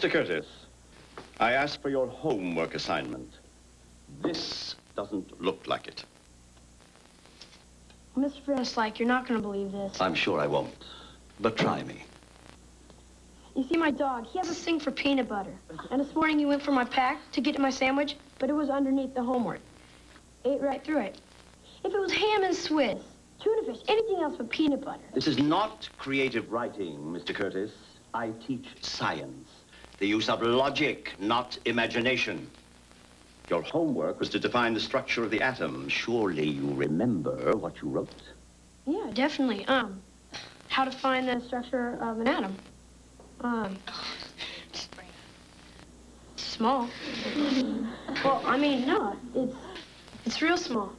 Mr. Curtis, I asked for your homework assignment. This doesn't look like it. Mr. Van you're not going to believe this. I'm sure I won't. But try me. You see, my dog, he has a thing for peanut butter. And this morning he went for my pack to get to my sandwich, but it was underneath the homework. Ate right through it. If it was ham and Swiss, tuna fish, anything else but peanut butter. This is not creative writing, Mr. Curtis. I teach science. The use of logic, not imagination. Your homework was to define the structure of the atom. Surely you remember what you wrote? Yeah, definitely. Um, how to find the structure of an atom. Um, small. well, I mean, no, it's, it's real small.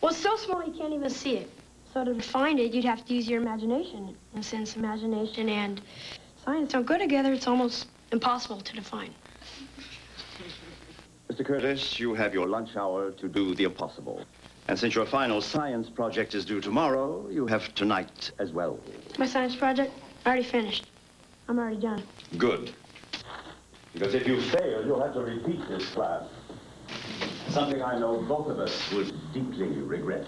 Well, it's so small you can't even see it. So to find it, you'd have to use your imagination. And since imagination and science don't go together, it's almost impossible to define. Mr. Curtis, you have your lunch hour to do the impossible. And since your final science project is due tomorrow, you have tonight as well. My science project? I already finished. I'm already done. Good. Because if you fail, you'll have to repeat this class. Something I know both of us would deeply regret.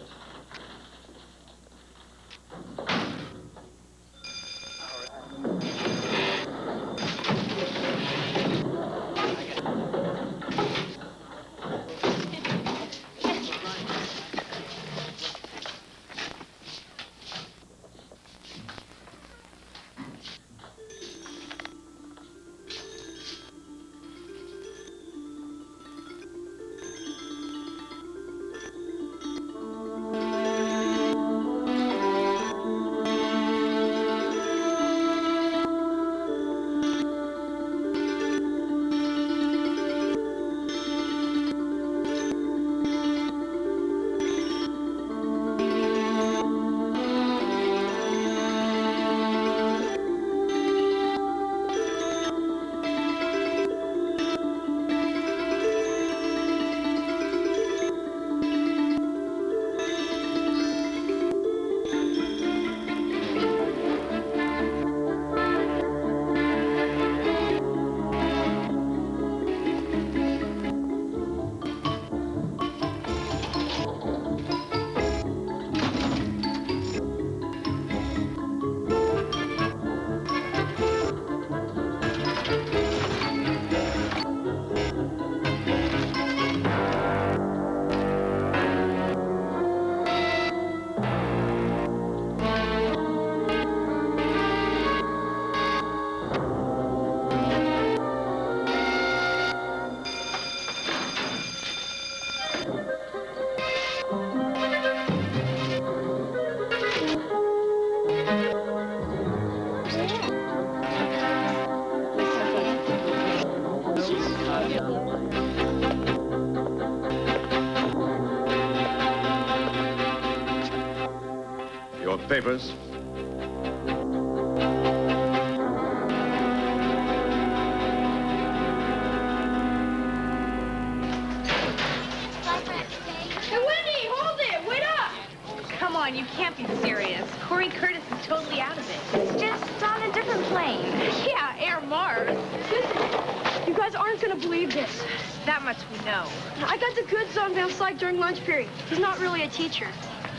On, you can't be serious. Corey Curtis is totally out of it. It's just on a different plane. Yeah, Air Mars. Listen, you guys aren't gonna believe this. That much we know. I got the goods on Van Slyke during lunch period. He's not really a teacher.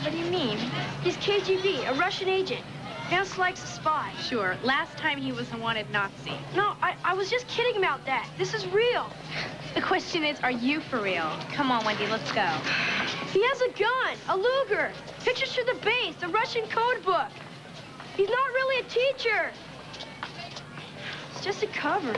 What do you mean? He's KGB, a Russian agent. Van Slyke's a spy. Sure. Last time he was a wanted Nazi. No, I, I was just kidding about that. This is real. The question is, are you for real? Come on, Wendy, let's go. He has a gun, a Luger, pictures to the base, a Russian code book. He's not really a teacher. It's just a cover.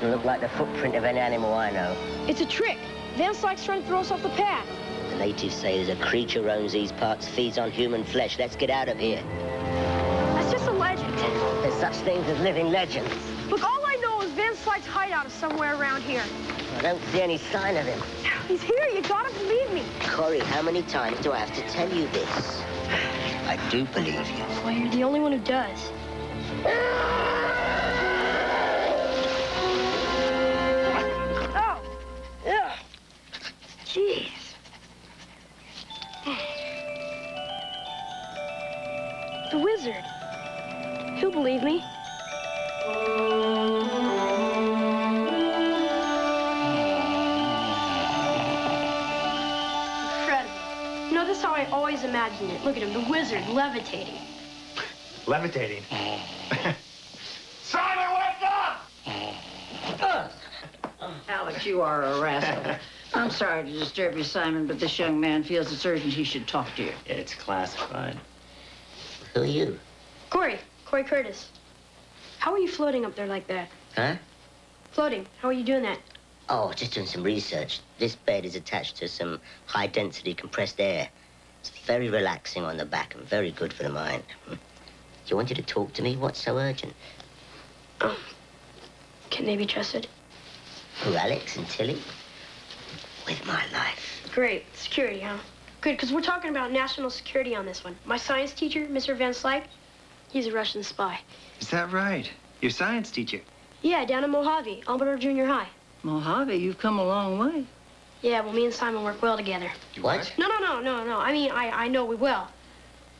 Doesn't look like the footprint of any animal I know. It's a trick. Van Slyke's trying to throw us off the path. The natives say there's a creature roams these parts, feeds on human flesh. Let's get out of here. That's just a legend. There's such things as living legends. Look, all I know is Van Slyke's hideout is somewhere around here. I don't see any sign of him. He's here. You gotta believe me. Corey, how many times do I have to tell you this? I do believe you. Well, you're the only one who does. Look at him, the wizard levitating. Levitating. Oh. Simon, wake up! Oh. Alex, you are a rascal. I'm sorry to disturb you, Simon, but this young man feels it's urgent he should talk to you. It's classified. Who are you? Corey, Corey Curtis. How are you floating up there like that? Huh? Floating. How are you doing that? Oh, just doing some research. This bed is attached to some high-density compressed air. It's very relaxing on the back and very good for the mind. Hmm. Do you want you to talk to me? What's so urgent? Oh, can they be trusted? Who, Alex and Tilly? With my life. Great. Security, huh? Good, because we're talking about national security on this one. My science teacher, Mr. Van Slyke, he's a Russian spy. Is that right? Your science teacher? Yeah, down in Mojave, Alberta Junior High. Mojave, you've come a long way. Yeah, well, me and Simon work well together. You What? No, no, no, no, no. I mean, I, I know we will.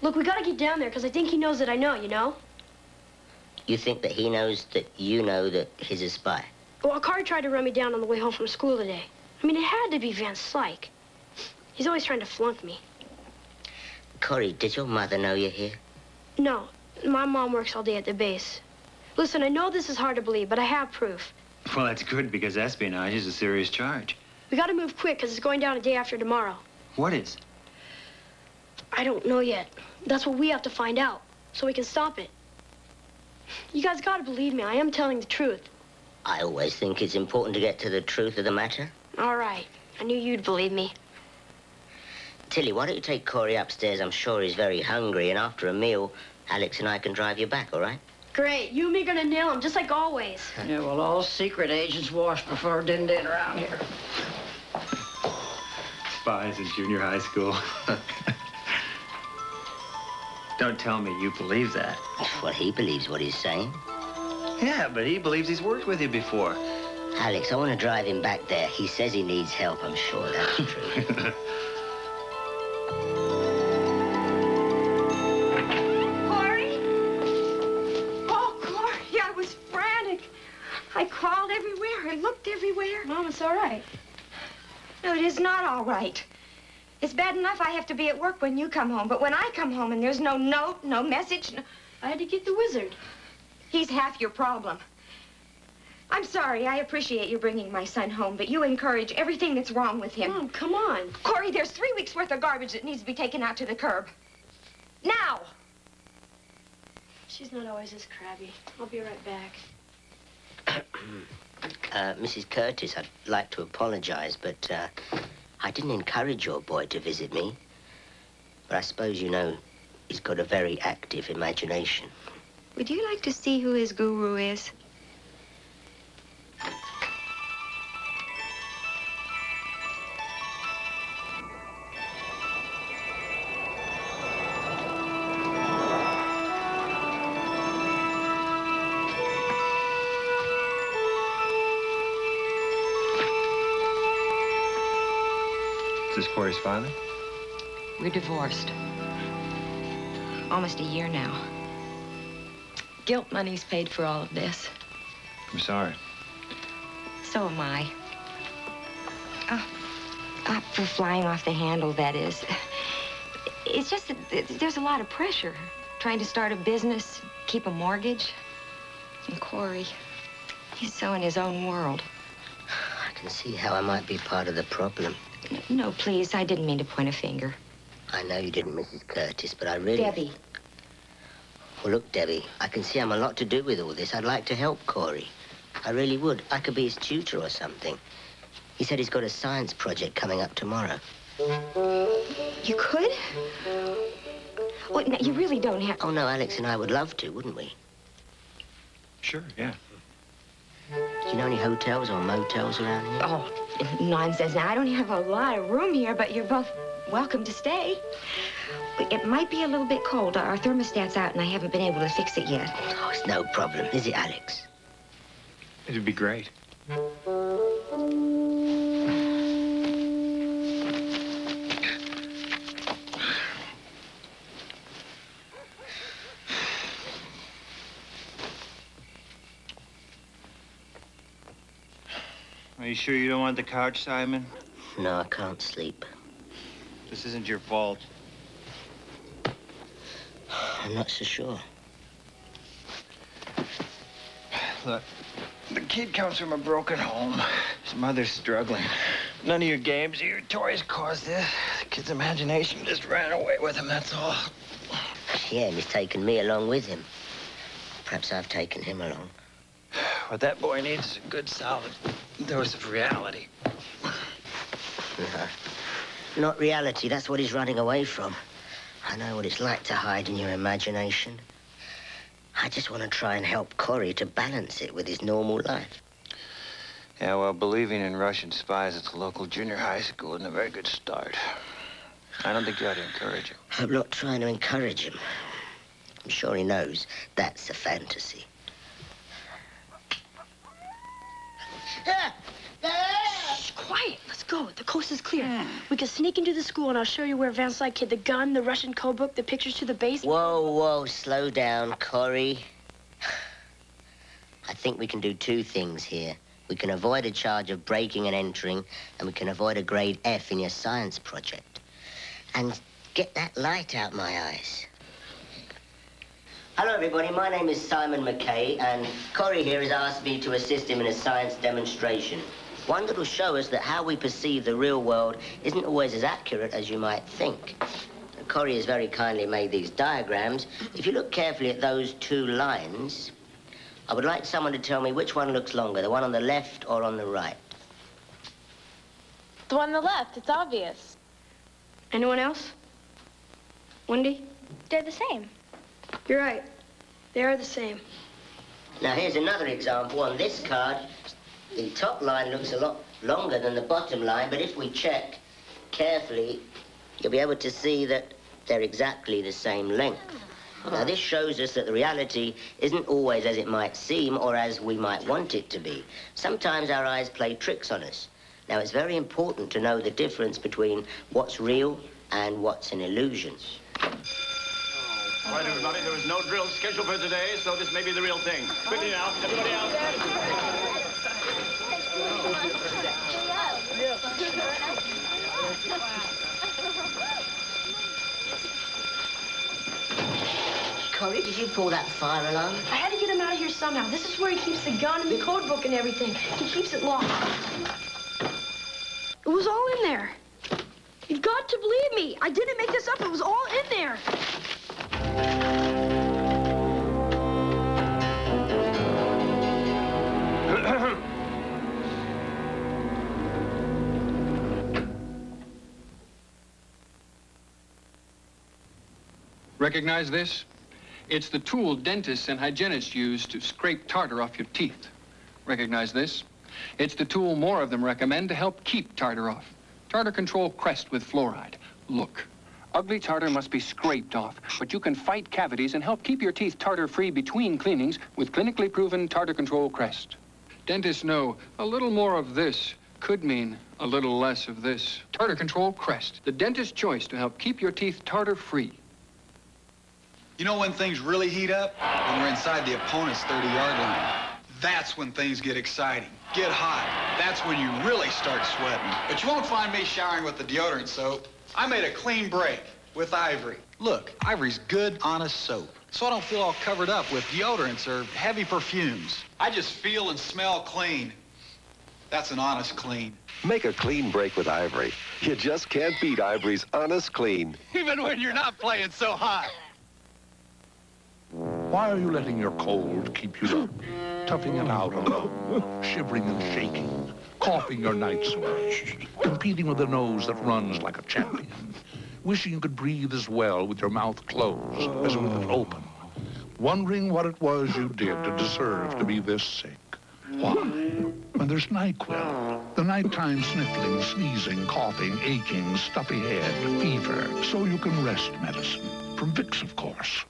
Look, we gotta get down there, because I think he knows that I know, you know? You think that he knows that you know that he's a spy? Well, a car tried to run me down on the way home from school today. I mean, it had to be Van Slyke. He's always trying to flunk me. Corey, did your mother know you're here? No, my mom works all day at the base. Listen, I know this is hard to believe, but I have proof. Well, that's good because espionage is a serious charge. We gotta move quick, because it's going down a day after tomorrow. What is? I don't know yet. That's what we have to find out, so we can stop it. You guys gotta believe me. I am telling the truth. I always think it's important to get to the truth of the matter. All right. I knew you'd believe me. Tilly, why don't you take Corey upstairs? I'm sure he's very hungry, and after a meal, Alex and I can drive you back, all right? Great. You and me are gonna nail him, just like always. Yeah, well, all secret agents wash before din din around here. Spies in junior high school. Don't tell me you believe that. Well, he believes what he's saying. Yeah, but he believes he's worked with you before. Alex, I want to drive him back there. He says he needs help. I'm sure that's true. Corey? Oh, Corey, I was frantic. I crawled everywhere. I looked everywhere. Mom, it's all right. No, it is not all right. It's bad enough I have to be at work when you come home, but when I come home and there's no note, no message, no... I had to get the wizard. he's half your problem. I'm sorry. I appreciate you bringing my son home, but you encourage everything that's wrong with him. Mom, come on. Corey, there's three weeks' worth of garbage that needs to be taken out to the curb. Now! She's not always this crabby. I'll be right back. Uh, Mrs. Curtis, I'd like to apologize, but uh, I didn't encourage your boy to visit me. But I suppose you know he's got a very active imagination. Would you like to see who his guru is? Father? We're divorced. Almost a year now. Guilt money's paid for all of this. I'm sorry. So am I. Uh, uh, for flying off the handle, that is. It's just that there's a lot of pressure. Trying to start a business, keep a mortgage. And Corey, he's so in his own world. I can see how I might be part of the problem. N- No, please, I didn't mean to point a finger. I know you didn't, Mrs. Curtis, but I really... Debbie, Well, look, Debbie, I can see I'm a lot to do with all this. I'd like to help Corey. I really would. I could be his tutor or something. He said he's got a science project coming up tomorrow. You could? Well, no, you really don't have... Oh, no, Alex and I would love to, wouldn't we? Sure, yeah. Do you know any hotels or motels around here? Oh, nonsense. Now, I don't have a lot of room here, but you're both welcome to stay. It might be a little bit cold. Our thermostat's out, and I haven't been able to fix it yet. Oh, it's no problem, is it, Alex? It'd be great. You sure you don't want the couch, Simon? No, I can't sleep. This isn't your fault. I'm not so sure. Look, the kid comes from a broken home. His mother's struggling. None of your games or your toys caused this. The kid's imagination just ran away with him, that's all. Yeah, and he's taken me along with him. Perhaps I've taken him along. What that boy needs is a good, solid dose of reality. No. Not reality. That's what he's running away from. I know what it's like to hide in your imagination. I just want to try and help Corey to balance it with his normal life. Yeah, well, believing in Russian spies at the local junior high school isn't a very good start. I don't think you ought to encourage him. I'm not trying to encourage him. I'm sure he knows that's a fantasy. Shh, quiet. Let's go. The coast is clear. Hmm. We can sneak into the school, and I'll show you where Van Slyke hid the gun, the Russian code book, the pictures to the base. Whoa, whoa, slow down, Corey. I think we can do two things here. We can avoid a charge of breaking and entering, and we can avoid a grade F in your science project. And get that light out my eyes. Hello, everybody. My name is Simon McKay, and Corey here has asked me to assist him in a science demonstration. One that will show us that how we perceive the real world isn't always as accurate as you might think. Corey has very kindly made these diagrams. If you look carefully at those two lines, I would like someone to tell me which one looks longer, the one on the left or on the right. The one on the left, it's obvious. Anyone else? Wendy? They're the same. You're right. They are the same. Now, here's another example. On this card, the top line looks a lot longer than the bottom line, but if we check carefully, you'll be able to see that they're exactly the same length. Ah. Now, this shows us that the reality isn't always as it might seem or as we might want it to be. Sometimes our eyes play tricks on us. Now, it's very important to know the difference between what's real and what's an illusion. All right, everybody, there is no drill scheduled for today, so this may be the real thing. Quickly now, everybody out. Corey, did you pull that fire alarm? I had to get him out of here somehow. This is where he keeps the gun and the code book and everything. He keeps it locked. It was all in there. You've got to believe me. I didn't make this up. It was all in there. Recognize this? It's the tool dentists and hygienists use to scrape tartar off your teeth. Recognize this? It's the tool more of them recommend to help keep tartar off. Tartar Control Crest with fluoride. Look, ugly tartar must be scraped off, but you can fight cavities and help keep your teeth tartar-free between cleanings with clinically proven Tartar Control Crest. Dentists know a little more of this could mean a little less of this. Tartar Control Crest, the dentist's choice to help keep your teeth tartar-free. You know when things really heat up? When we're inside the opponent's 30-yard line. That's when things get exciting, get hot. That's when you really start sweating. But you won't find me showering with the deodorant soap. I made a clean break with Ivory. Look, Ivory's good, honest soap. So I don't feel all covered up with deodorants or heavy perfumes. I just feel and smell clean. That's an honest clean. Make a clean break with Ivory. You just can't beat Ivory's honest clean. Even when you're not playing so hot. Why are you letting your cold keep you up? Toughing it out alone, shivering and shaking, coughing your nights away, competing with a nose that runs like a champion, wishing you could breathe as well with your mouth closed as with it open, wondering what it was you did to deserve to be this sick. Why? When there's NyQuil, the nighttime sniffling, sneezing, coughing, aching, stuffy head, fever, so you can rest medicine. From Vicks, of course.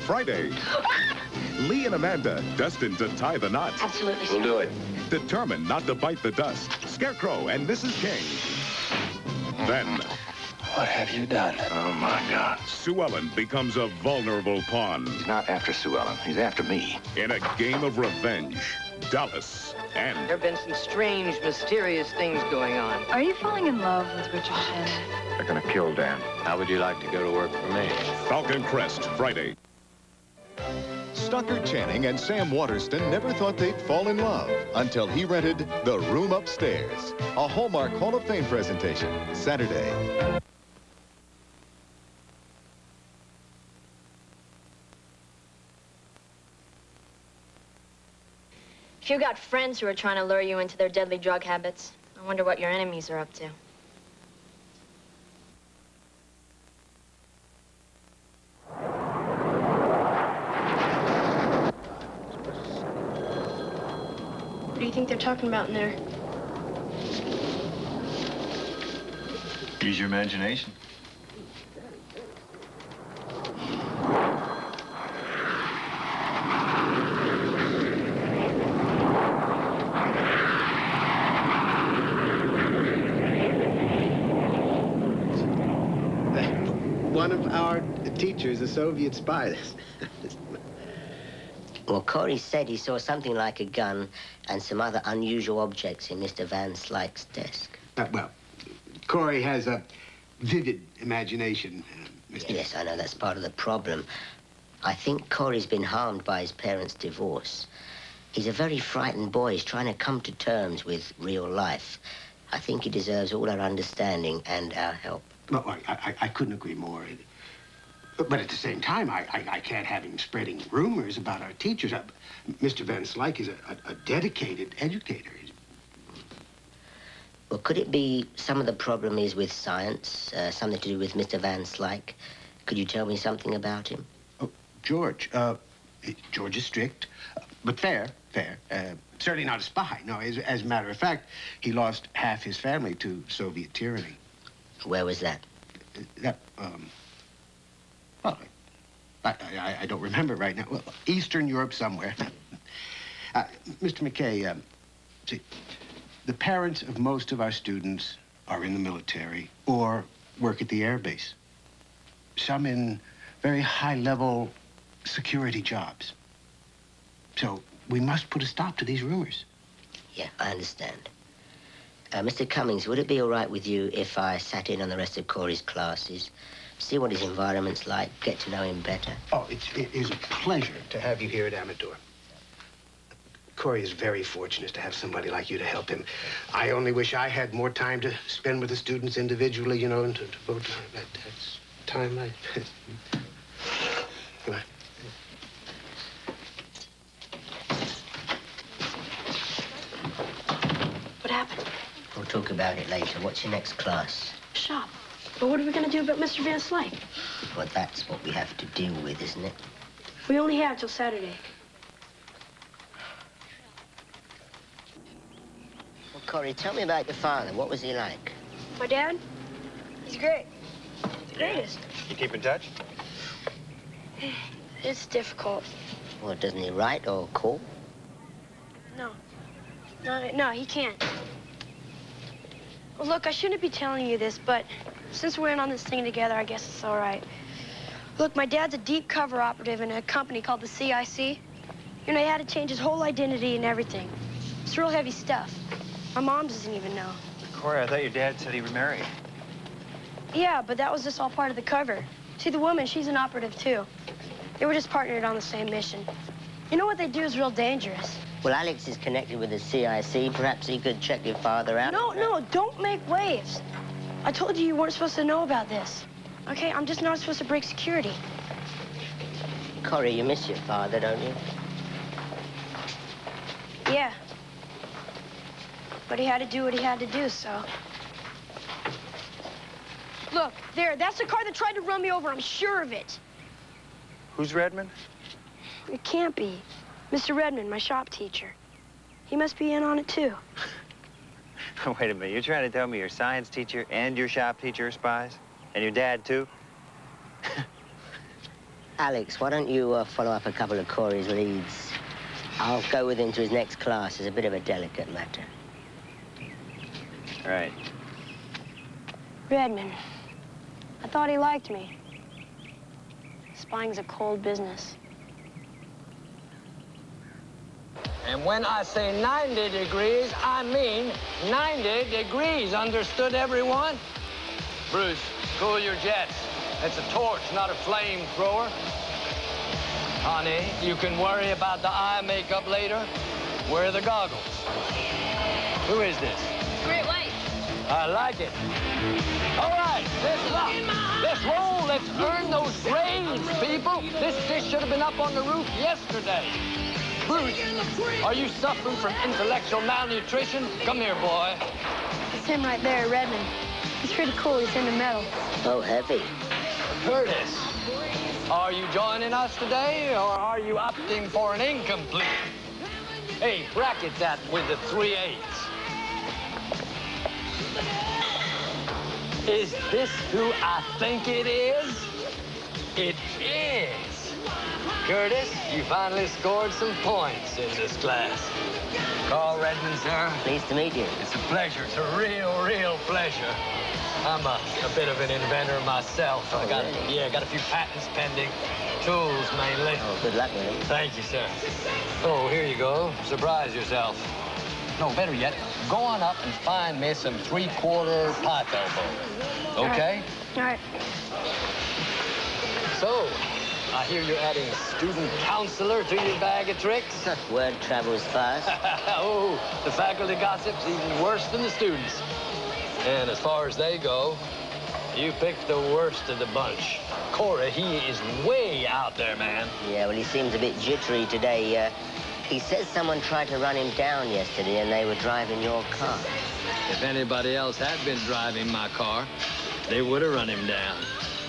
Friday. Lee and Amanda, destined to tie the knot. Absolutely. We'll do it. Determined not to bite the dust. Scarecrow and Mrs. King. Then... What have you done? Oh, my God. Sue Ellen becomes a vulnerable pawn. He's not after Sue Ellen. He's after me. In a game of revenge, Dallas and... There have been some strange, mysterious things going on. Are you falling in love with Richard Shedd? They're gonna kill Dan. How would you like to go to work for me? Falcon Crest, Friday. Stockard Channing and Sam Waterston never thought they'd fall in love until he rented The Room Upstairs, a Hallmark Hall of Fame presentation, Saturday. If you got friends who are trying to lure you into their deadly drug habits, I wonder what your enemies are up to. What do you think they're talking about in there? Use your imagination. One of our teachers, a Soviet spy. Well, Corey said he saw something like a gun and some other unusual objects in Mr. Van Slyke's desk. Uh, well, Corey has a vivid imagination. Uh, Yes, I know that's part of the problem. I think Corey's been harmed by his parents' divorce. He's a very frightened boy. He's trying to come to terms with real life. I think he deserves all our understanding and our help. Well, I, I, I couldn't agree more. But, but at the same time, I, I, I can't have him spreading rumors about our teachers. Uh, Mr. Van Slyke is a, a, a dedicated educator. Well, could it be some of the problem is with science, uh, something to do with Mr. Van Slyke? Could you tell me something about him? George, uh, George is strict, uh, but fair, fair. Uh, certainly not a spy. No, as, as a matter of fact, he lost half his family to Soviet tyranny. Where was that? That, um, I, I, I don't remember right now. Well, Eastern Europe somewhere. Uh, Mr. McKay, um, see, the parents of most of our students are in the military or work at the air base. Some in very high-level security jobs. So we must put a stop to these rumors. Yeah, I understand. Uh, Mr. Cummings, would it be all right with you if I sat in on the rest of Corey's classes, see what his environment's like, get to know him better? Oh, it's, it is a pleasure to have you here at Amador. Corey is very fortunate to have somebody like you to help him. I only wish I had more time to spend with the students individually, you know, and to devote that, that's time I... Come on. What happened? We'll talk about it later. What's your next class? Shop. But what are we going to do about Mr. Van Slyke? Well, that's what we have to deal with, isn't it? We only have till Saturday. Well, Corey, tell me about your father. What was he like? My dad? He's great. The greatest. You keep in touch? It's difficult. Well, doesn't he write or call? No. No, no, he can't. Well, look, I shouldn't be telling you this, but since we're in on this thing together, I guess it's all right. Look, my dad's a deep cover operative in a company called the CIC. You know, he had to change his whole identity and everything. It's real heavy stuff. My mom doesn't even know. Corey, I thought your dad said he remarried. Yeah, but that was just all part of the cover. See, the woman, she's an operative, too. They were just partnered on the same mission. You know what they do is real dangerous. Well, Alex is connected with the CIC. Perhaps he could check your father out. No, no, don't make waves. I told you you weren't supposed to know about this. Okay, I'm just not supposed to break security. Corey, you miss your father, don't you? Yeah. But he had to do what he had to do, so. Look, there, that's the car that tried to run me over. I'm sure of it. Who's Redmond? It can't be. Mr. Redmond, my shop teacher. He must be in on it, too. Wait a minute, you're trying to tell me your science teacher and your shop teacher are spies? And your dad, too? Alex, why don't you uh, follow up a couple of Corey's leads? I'll go with him to his next class. It's a bit of a delicate matter. All right. Redmond. I thought he liked me. Spying's a cold business. And when I say 90 degrees, I mean 90 degrees. Understood, everyone? Bruce, cool your jets. It's a torch, not a flamethrower. Honey, you can worry about the eye makeup later. Wear the goggles. Who is this? Great White. I like it. All right, let's rock. Let's roll. Let's earn those grades, people. This dish should have been up on the roof yesterday. Bruce, are you suffering from intellectual malnutrition? Come here, boy. It's him right there, Redmond. He's pretty cool. He's into metal. Oh, heavy. Curtis, are you joining us today, or are you opting for an incomplete? Hey, bracket that with the three eights. Is this who I think it is? It is. Curtis, you finally scored some points in this class. Carl Redmond, sir. Pleased to meet you. It's a pleasure. It's a real, real pleasure. I'm a, a bit of an inventor myself. I got, oh, really? yeah, got a few patents pending. Tools, mainly. Oh, good luck with him. Thank you, sir. Oh, here you go. Surprise yourself. No, better yet, go on up and find me some three-quarter pot elbow. Okay? All right. So, I hear you're adding student counselor to your bag of tricks. Word travels fast. oh, the faculty gossip's even worse than the students. And as far as they go, you picked the worst of the bunch. Cora, he is way out there, man. Yeah, well, he seems a bit jittery today. Uh, he says someone tried to run him down yesterday and they were driving your car. If anybody else had been driving my car, they would have run him down.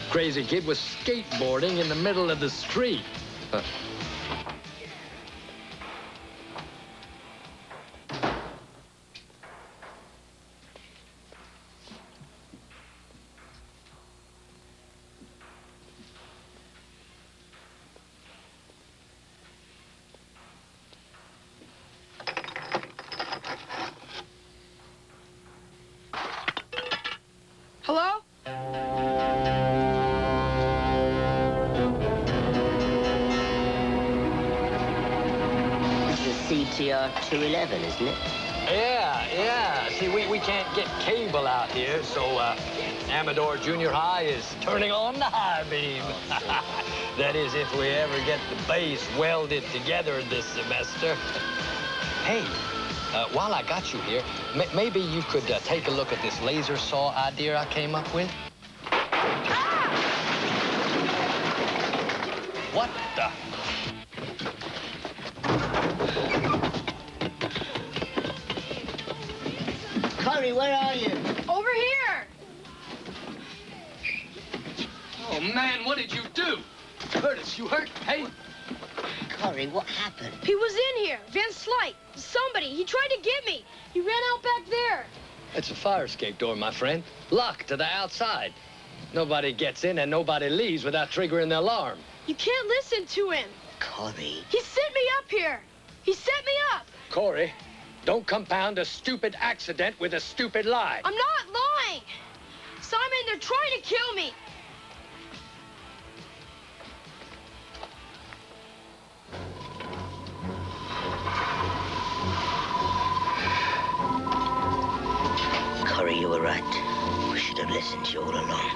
Crazy kid was skateboarding in the middle of the street. Uh, 211, it? yeah, yeah. See, we, we can't get cable out here, so uh, Amador Junior High is turning on the high beam. that is, if we ever get the base welded together this semester. Hey, uh, while I got you here, maybe you could uh, take a look at this laser saw idea I came up with. Fire escape door, my friend. Locked to the outside. Nobody gets in and nobody leaves without triggering the alarm. You can't listen to him. Corey. He sent me up here. He set me up. Corey, don't compound a stupid accident with a stupid lie. I'm not lying. Simon, they're trying to kill me. have listened to you all along.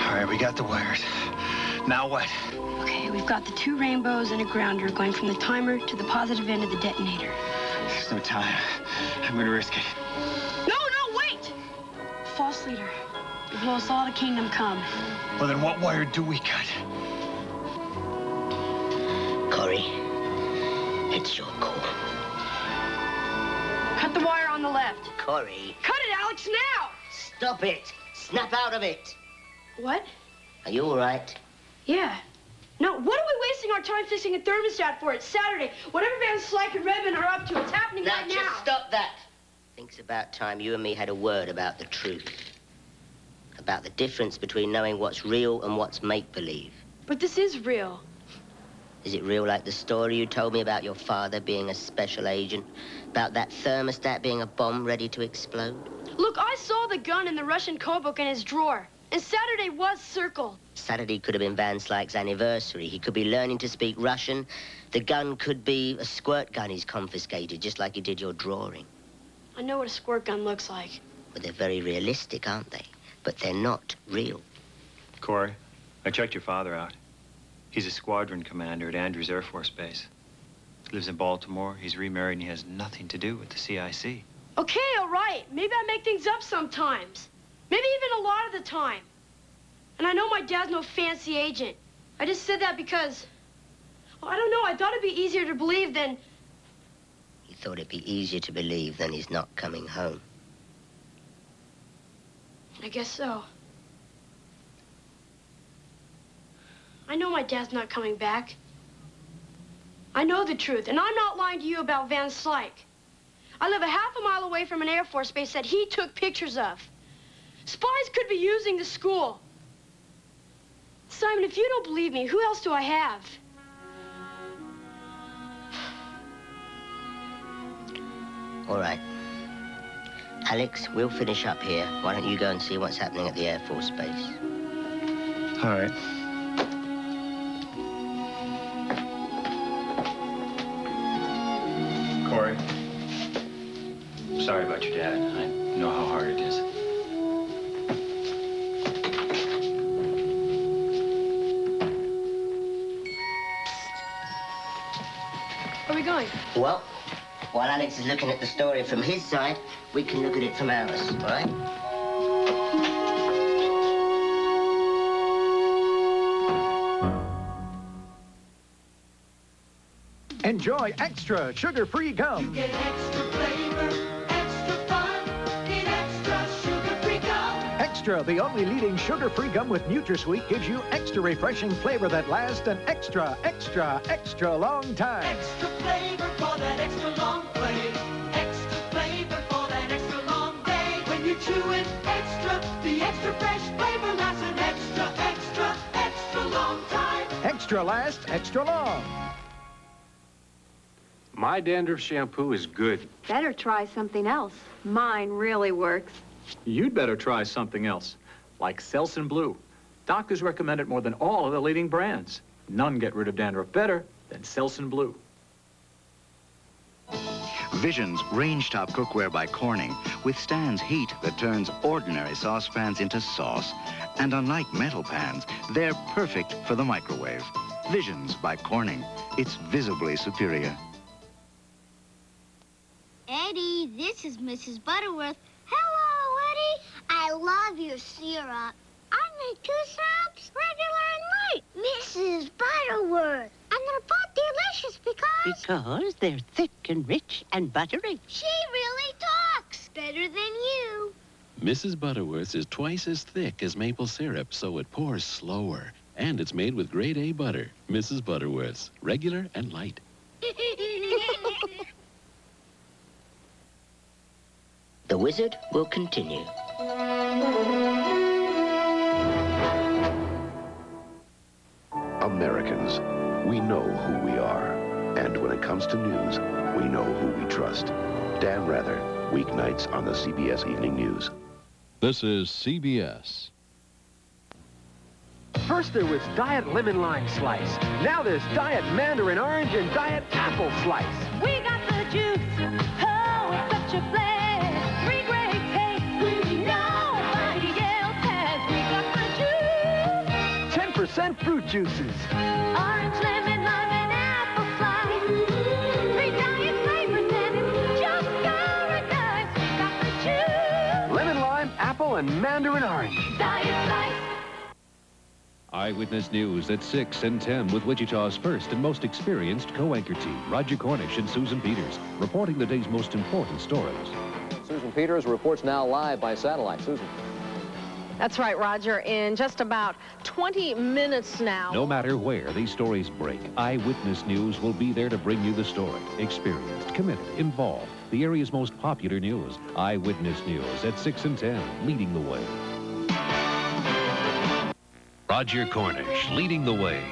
All right, we got the wires. Now what? Okay, we've got the two rainbows and a grounder going from the timer to the positive end of the detonator. There's no time. I'm gonna risk it. No, no, wait! False leader. You blow us all the kingdom come. Well, then what wire do we cut? Corey, it's your call. Corey, Cut it, Alex, now! stop it. Snap out of it. What? Are you all right? Yeah. No, what are we wasting our time fixing a thermostat for? It's Saturday. Whatever Van Slyke and Redmond are up to, it's happening Now, right just now. stop that. Thinks about time you and me had a word about the truth. About the difference between knowing what's real and what's make-believe. But this is real. Is it real like the story you told me about your father being a special agent? About that thermostat being a bomb ready to explode? Look, I saw the gun in the Russian code book in his drawer. And Saturday was Circle. Saturday could have been Van Slyke's anniversary. He could be learning to speak Russian. The gun could be a squirt gun he's confiscated, just like he did your drawing. I know what a squirt gun looks like. But they're very realistic, aren't they? But they're not real. Corey, I checked your father out. He's a squadron commander at Andrews Air Force Base. He lives in Baltimore. He's remarried and he has nothing to do with the CIC. Okay, all right. Maybe I make things up sometimes. Maybe even a lot of the time. And I know my dad's no fancy agent. I just said that because... Well, I don't know. I thought it'd be easier to believe than... He thought it'd be easier to believe than he's not coming home. I guess so. I know my dad's not coming back. I know the truth, and I'm not lying to you about Van Slyke. I live a half a mile away from an Air Force base that he took pictures of. Spies could be using the school. Simon, if you don't believe me, who else do I have? All right. Alex, we'll finish up here. Why don't you go and see what's happening at the Air Force Base? All right. Corey, sorry about your dad. I know how hard it is. Where are we going? Well, while Alex is looking at the story from his side, we can look at it from ours, all right? Enjoy extra sugar-free gum. Extra, flavor, extra, fun, get extra, sugar gum. extra, the only leading sugar-free gum with NutraSweet, gives you extra refreshing flavor that lasts an extra, extra, extra long time. Extra flavor for that extra long play. Extra flavor for that extra long day. When you chew it extra, the extra fresh flavor lasts an extra, extra, extra long time. Extra lasts extra long. My dandruff shampoo is good. Better try something else. Mine really works. You'd better try something else, like Selsun Blue. Doctors recommend it more than all of the leading brands. None get rid of dandruff better than Selsun Blue. Visions range-top cookware by Corning withstands heat that turns ordinary saucepans into sauce. And unlike metal pans, they're perfect for the microwave. Visions by Corning. It's visibly superior. Eddie, this is Mrs. Butterworth. Hello, Eddie. I love your syrup. I make two syrups, regular and light. Mrs. Butterworth. And they're both delicious because... Because they're thick and rich and buttery. She really talks better than you. Mrs. Butterworth's is twice as thick as maple syrup, so it pours slower. And it's made with grade A butter. Mrs. Butterworth's, regular and light. The wizard will continue. Americans, we know who we are. And when it comes to news, we know who we trust. Dan Rather, weeknights on the CBS Evening News. This is CBS. First there was Diet Lemon Lime Slice. Now there's Diet Mandarin Orange and Diet Apple Slice. We got the juice. Oh, such a blast. percent fruit juices. Orange, lemon, lime, and apple fly. Three diet flavors and it's just Got the juice. Lemon, lime, apple, and mandarin orange. Diet. Eyewitness News at 6 and 10 with Wichita's first and most experienced co-anchor team, Roger Cornish and Susan Peters, reporting the day's most important stories. Susan Peters reports now live by satellite. Susan. That's right, Roger. In just about 20 minutes now. No matter where these stories break, Eyewitness News will be there to bring you the story. Experienced, committed, involved. The area's most popular news. Eyewitness News at 6 and 10, leading the way. Roger Cornish, leading the way.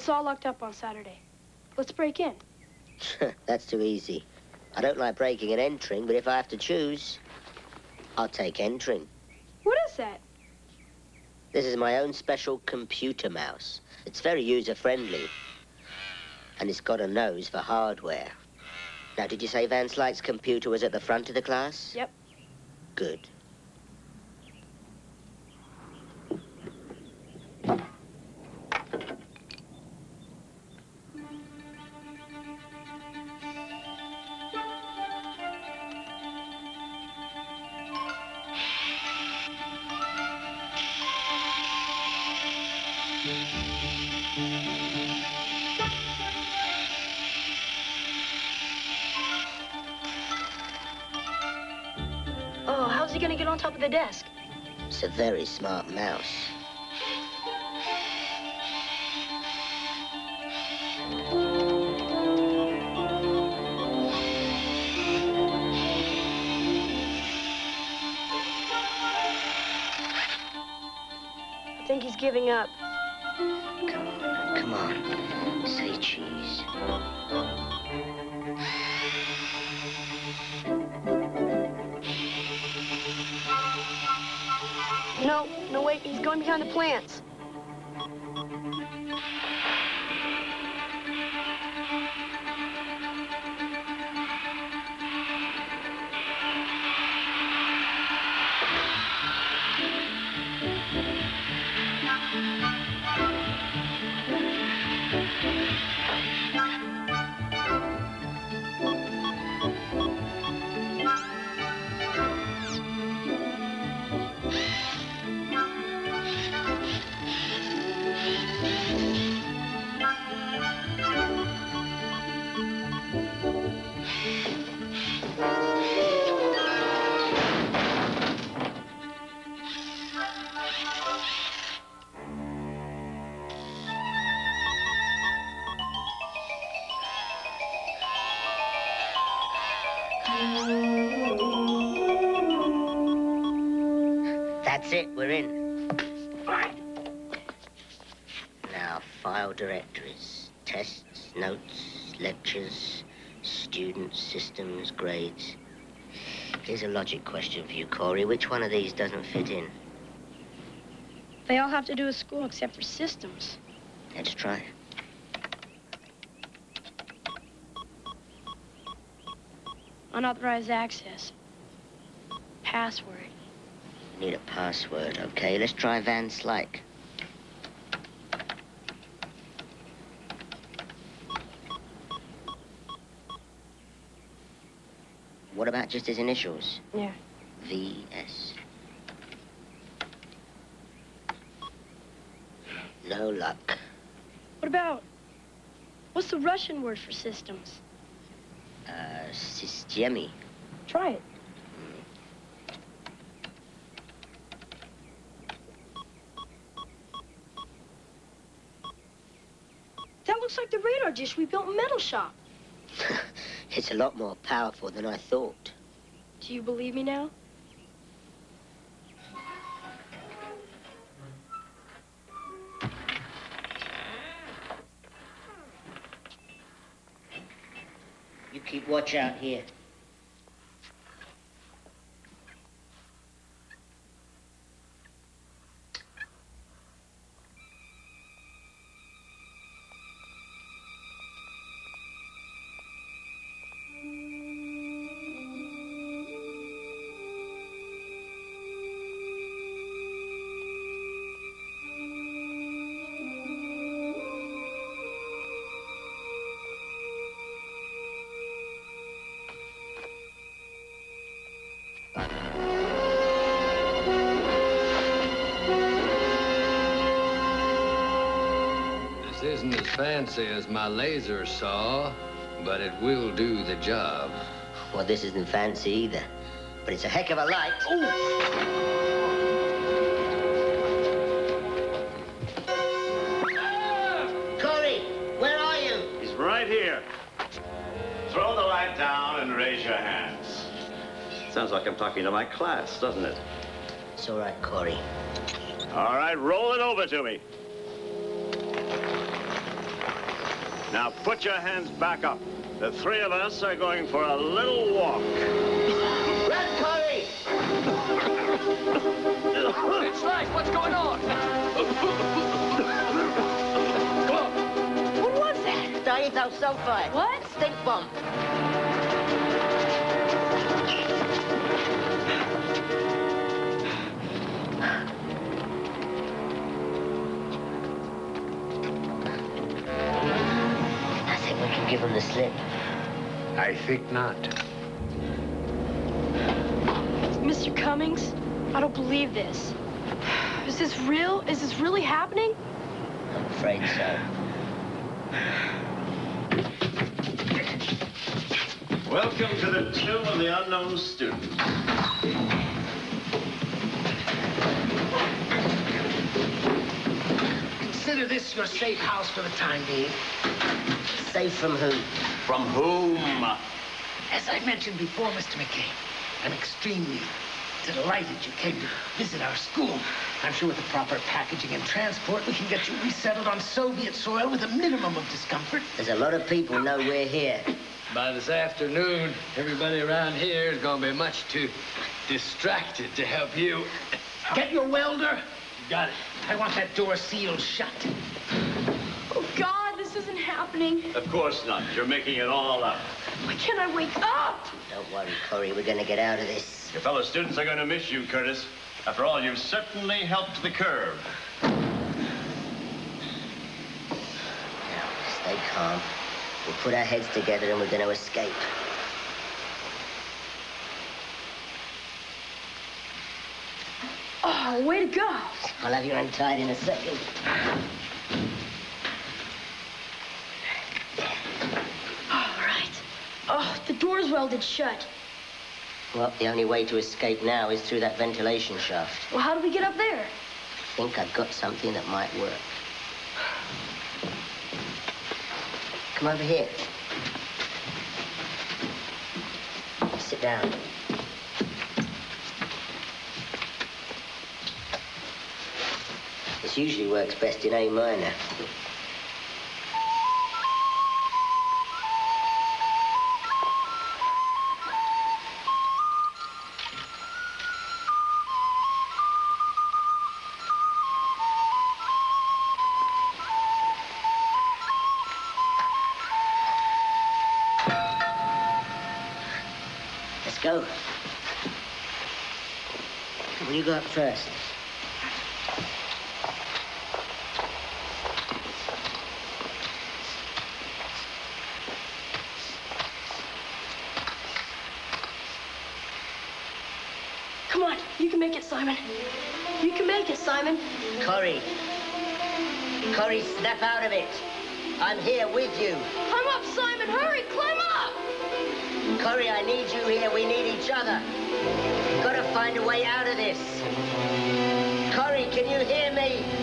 It's all locked up on Saturday. Let's break in. That's too easy. I don't like breaking and entering, but if I have to choose, I'll take entering. What is that? This is my own special computer mouse. It's very user-friendly. And it's got a nose for hardware. Now, did you say Van Slyke's computer was at the front of the class? Yep. Good. Very smart mouse. I think he's giving up. Going behind the plants. Here's a logic question for you, Corey. Which one of these doesn't fit in? They all have to do with school except for systems. Let's try. Unauthorized access. Password. Need a password, okay? Let's try Van Slyke. What about just his initials? Yeah. V.S. No luck. What about... What's the Russian word for systems? Uh, Systemi. Try it. That looks like the radar dish we built in Metal Shop. It's a lot more powerful than I thought. Do you believe me now? You keep watch out here. Fancy as my laser saw, but it will do the job. Well, this isn't fancy either, but it's a heck of a light. Corey, where are you? He's right here. Throw the light down and raise your hands. Sounds like I'm talking to my class, doesn't it? It's all right, Corey. All right, roll it over to me. Now put your hands back up. The three of us are going for a little walk. Run, Corey! It's Flash, what's going on? Come on. What was that? Diethyl sulfide. What? Stink bomb. Give him the slip. I think not. Mr. Cummings, I don't believe this. Is this real? Is this really happening? I'm afraid so. Welcome to the Tomb of the Unknown Student. Consider this your safe house for the time being. Safe from who? From whom? As I mentioned before, Mr. McKay, I'm extremely delighted you came to visit our school. I'm sure with the proper packaging and transport, we can get you resettled on Soviet soil with a minimum of discomfort. There's a lot of people know we're here. By this afternoon, everybody around here is gonna be much too distracted to help you. Get your welder. Got it. I want that door sealed shut. Oh, God, this isn't happening. Of course not. You're making it all up. Why can't I wake up? Don't worry, Corey. We're gonna get out of this. Your fellow students are going to miss you, Curtis. After all, you've certainly helped the curve. Now, stay calm. We'll put our heads together and we're gonna escape. Oh, way to go. I'll have you untied in a second. All right. Oh, welded shut. Well, the only way to escape now is through that ventilation shaft. Well, how do we get up there? I think I've got something that might work. Come over here. Sit down. This usually works best in A minor. Will you go up first? Come on, you can make it, Simon. You can make it, Simon. Corey. Corey, snap out of it. I'm here with you. I'm up, Simon. Hurry, climb up. Corey, I need you here. We need each other. Gotta find a way out of this. Corey, can you hear me?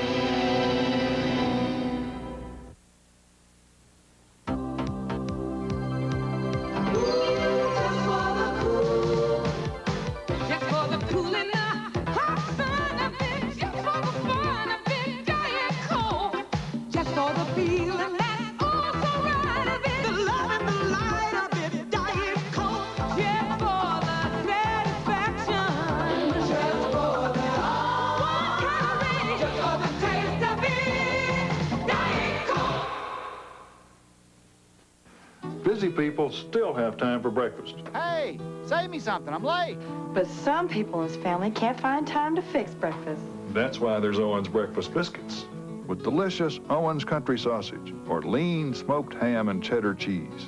Busy people still have time for breakfast. Hey, save me something. I'm late. But some people in his family can't find time to fix breakfast. That's why there's Owen's Breakfast Biscuits with delicious Owen's Country Sausage or lean smoked ham and cheddar cheese.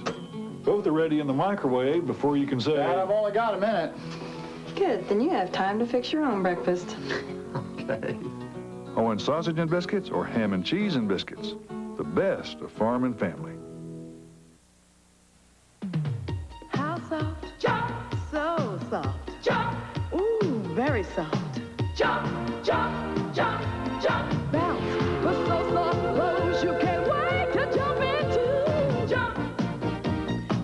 Both are ready in the microwave before you can say... Dad, I've only got a minute. Good, then you have time to fix your own breakfast. Okay. Owen's Sausage and Biscuits or ham and cheese and biscuits. the best of farm and family. Ooh, very soft. Jump, jump, jump, jump. Bounce. But so soft clothes you can't wait to jump into. Jump.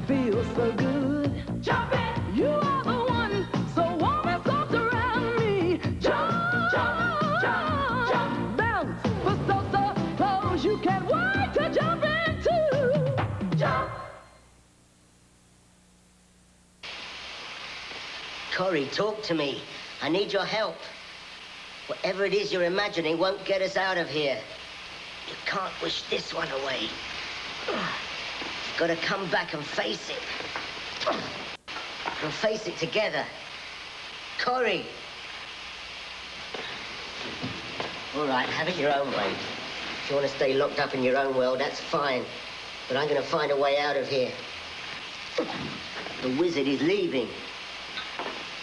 Feels so good. Jump in. You are the one so warm and soft around me. Jump, jump, jump, jump. Bounce. But so soft clothes you can't wait to jump into. Jump. Corey, talk to me. I need your help. Whatever it is you're imagining won't get us out of here. You can't wish this one away. You've got to come back and face it. We'll face it together. Corey. All right, have it your own way. If you want to stay locked up in your own world, that's fine. But I'm going to find a way out of here. The wizard is leaving.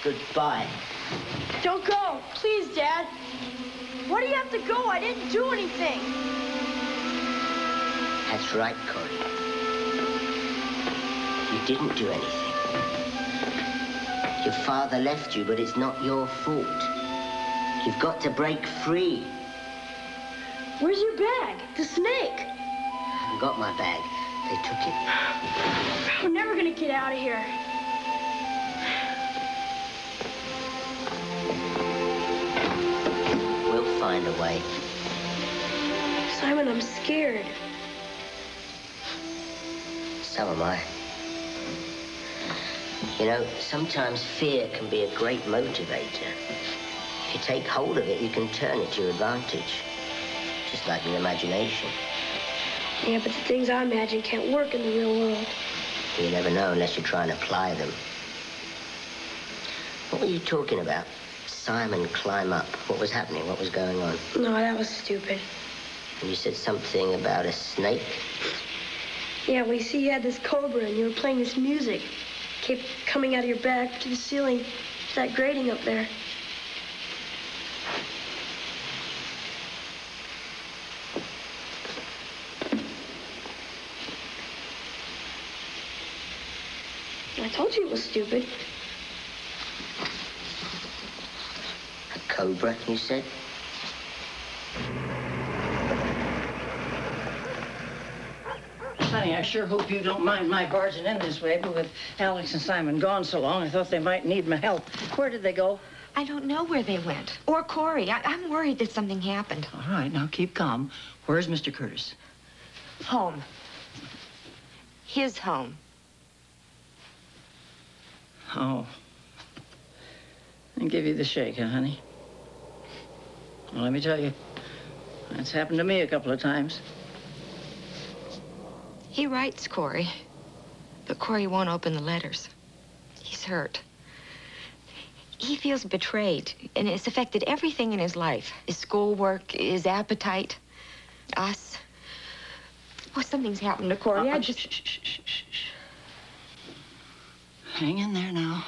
Goodbye. Don't go. Please, Dad. Why do you have to go? I didn't do anything. That's right, Cody. You didn't do anything. Your father left you, but it's not your fault. You've got to break free. Where's your bag? The snake. I haven't got my bag. They took it. We're never gonna get out of here. Find a way. Simon, I'm scared. So am I. You know, sometimes fear can be a great motivator. If you take hold of it, you can turn it to your advantage. Just like your imagination. Yeah, but the things I imagine can't work in the real world. You never know unless you try and apply them. What were you talking about? Simon climb up. What was happening? What was going on? No, that was stupid. And you said something about a snake? Yeah, we see, you had this cobra and you were playing this music. Kept coming out of your back to the ceiling, to that grating up there. I told you it was stupid. A cobra, you said? Honey, I sure hope you don't mind my barging in this way, but with Alex and Simon gone so long, I thought they might need my help. Where did they go? I don't know where they went. Or Corey. I, I'm worried that something happened. All right, now keep calm. Where's Mr. Curtis? Home. His home. Oh. And give you the shake, huh, honey? Well, let me tell you, that's happened to me a couple of times. He writes Corey. But Corey won't open the letters. He's hurt. He feels betrayed, and it's affected everything in his life. His schoolwork, his appetite, us. Oh, something's happened to Corey. Uh, I uh, just... Shh, shh, shh, shh. Hang in there now.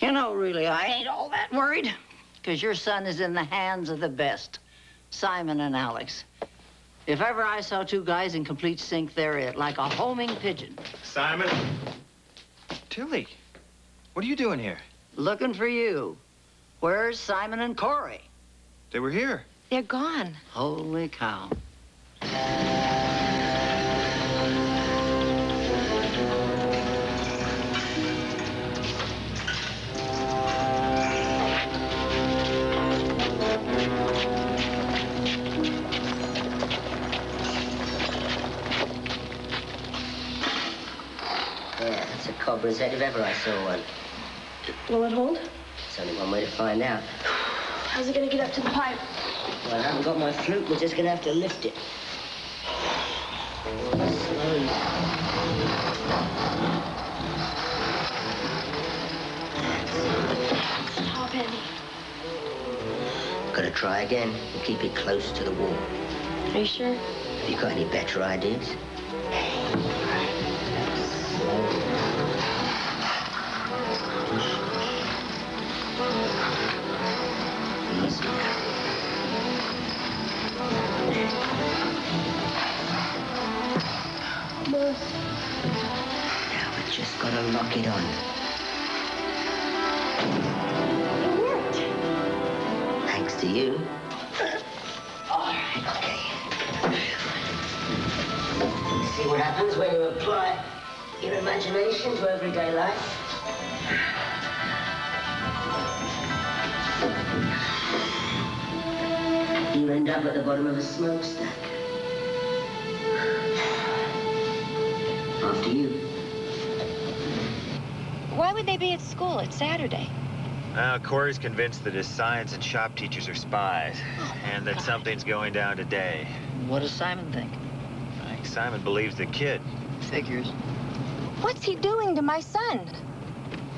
You know, really, I ain't all that worried. Because your son is in the hands of the best. Simon and Alex. If ever I saw two guys in complete sync, they're it. Like a homing pigeon. Simon? Tilly, what are you doing here? Looking for you. Where's Simon and Corey? They were here. They're gone. Holy cow. Cobra's head if ever I saw one. Will it hold? There's only one way to find out. How's it gonna get up to the pipe? Well, I haven't got my flute. We're just gonna have to lift it. Slowly. Stop, Andy. Gotta try again and keep it close to the wall. Are you sure? Have you got any better ideas? Now we just gotta lock it on. It worked. Thanks to you. All right, okay. See what happens when you apply your imagination to everyday life? You end up at the bottom of a smokestack. After you. Why would they be at school? It's Saturday. Well, Corey's convinced that his science and shop teachers are spies, oh, and that something's going down today. What does Simon think? I think Simon believes the kid. Figures. What's he doing to my son?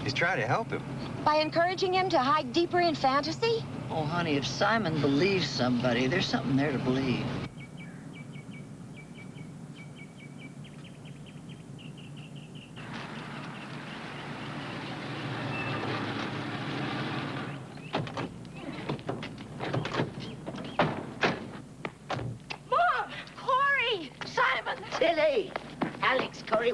He's trying to help him. By encouraging him to hide deeper in fantasy? Oh, honey, if Simon believes somebody, there's something there to believe. Mom! Corey! Simon! Tilly! Alex, Corey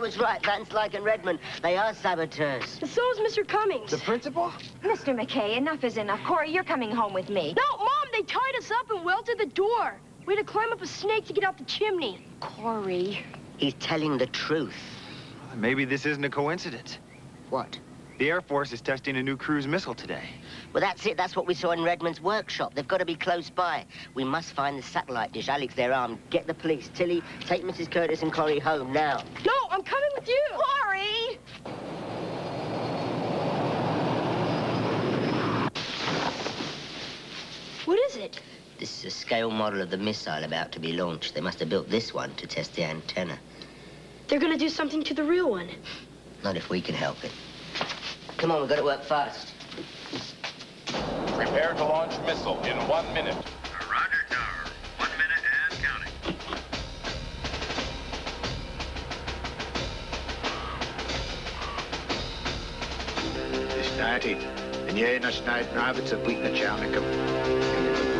was right. Van and Redmond, they are saboteurs. And so is Mr. Cummings. The principal? Mr. McKay, enough is enough. Corey, you're coming home with me. No, Mom, they tied us up and welded the door. We had to climb up a snake to get out the chimney. Corey. He's telling the truth. Maybe this isn't a coincidence. What? The Air Force is testing a new cruise missile today. Well, that's it. That's what we saw in Redmond's workshop. They've got to be close by. We must find the satellite dish. Alex, they're armed. Get the police. Tilly, take Mrs. Curtis and Corey home now. No, I'm coming with you. Corey! What is it? This is a scale model of the missile about to be launched. They must have built this one to test the antenna. They're gonna do something to the real one. Not if we can help it. Come on, we've got to work fast. Prepare to launch missile in one minute. Started. En jij naar Snijd Navitsa Put на Чалником.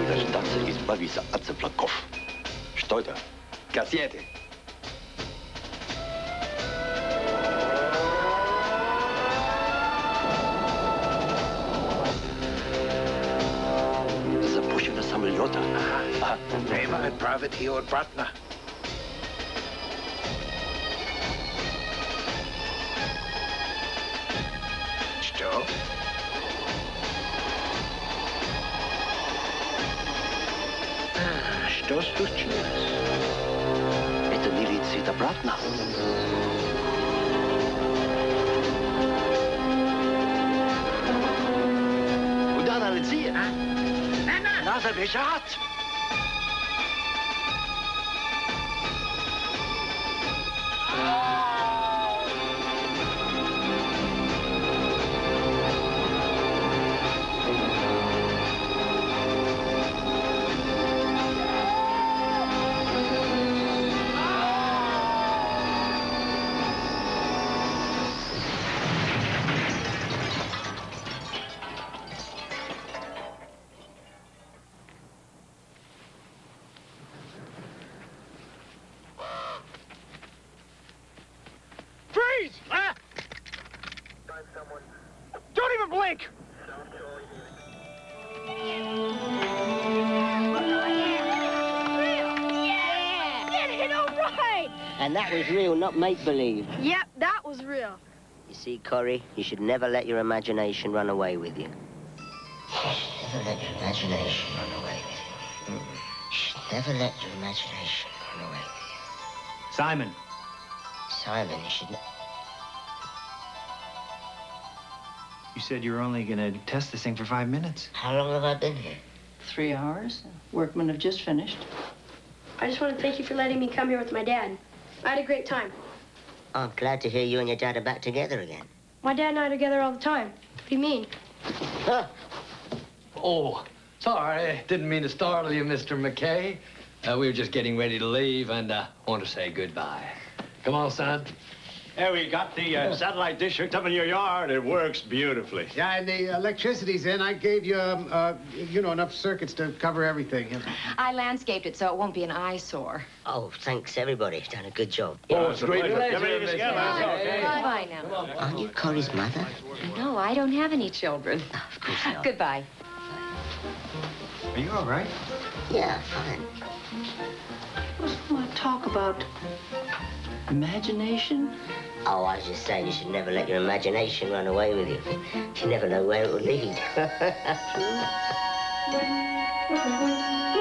Дождаться избавиться от цыплаков. Что это? Кассеты. Ее обратно. Что? А, Что случилось? Это не летит обратно. Куда она летит? Надо бежать! And that was real, not make-believe. Yep, that was real. You see, Corey, you should never let your imagination run away with you. Never let your imagination run away with you. Shh, Never let your imagination run away with Simon. you. Simon, Simon, you should... Ne- You said you were only gonna test this thing for five minutes. How long have I been here? Three hours. Workmen have just finished. I just want to thank you for letting me come here with my dad. I had a great time. I'm glad to hear you and your dad are back together again. My dad and I are together all the time. What do you mean? Huh. Oh, sorry. Didn't mean to startle you, Mr. McKay. Uh, we were just getting ready to leave and uh, want to say goodbye. Come on, son. Hey, we got the uh, satellite dish hooked up in your yard. It works beautifully. Yeah, and the electricity's in. I gave you, um, uh, you know, enough circuits to cover everything. I landscaped it so it won't be an eyesore. Oh, thanks, everybody. Done a good job. Oh, it's a great pleasure, Yeah, maybe Miss together. Bye. Okay. Bye now. Aren't you Corey's mother? No, I don't have any children. Of course not. Goodbye. Are you all right? Yeah, fine. Want to talk about imagination? Oh, I was just saying you should never let your imagination run away with you. You never know where it will lead.